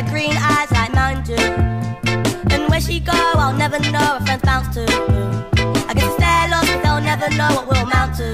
her green eyes like mine do. And where she go, I'll never know. Her friends bounce to. I guess if they're lost, they'll never know what we'll amount to.